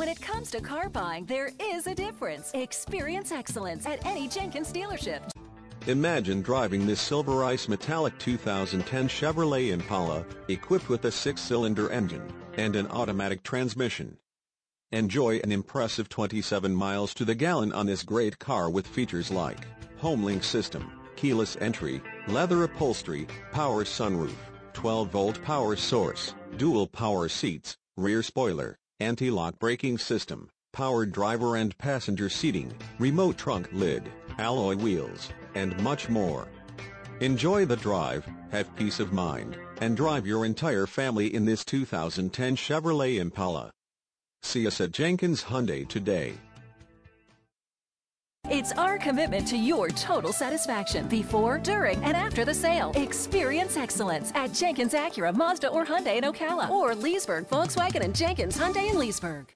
When it comes to car buying, there is a difference. Experience excellence at any Jenkins dealership. Imagine driving this silver ice metallic 2010 Chevrolet Impala, equipped with a six-cylinder engine and an automatic transmission. Enjoy an impressive 27 miles to the gallon on this great car with features like Homelink system, keyless entry, leather upholstery, power sunroof, 12-volt power source, dual power seats, rear spoiler, anti-lock braking system, powered driver and passenger seating, remote trunk lid, alloy wheels, and much more. Enjoy the drive, have peace of mind, and drive your entire family in this 2010 Chevrolet Impala. See us at Jenkins Hyundai today. It's our commitment to your total satisfaction before, during, and after the sale. Experience excellence at Jenkins Acura, Mazda, or Hyundai in Ocala, or Leesburg, Volkswagen, and Jenkins Hyundai in Leesburg.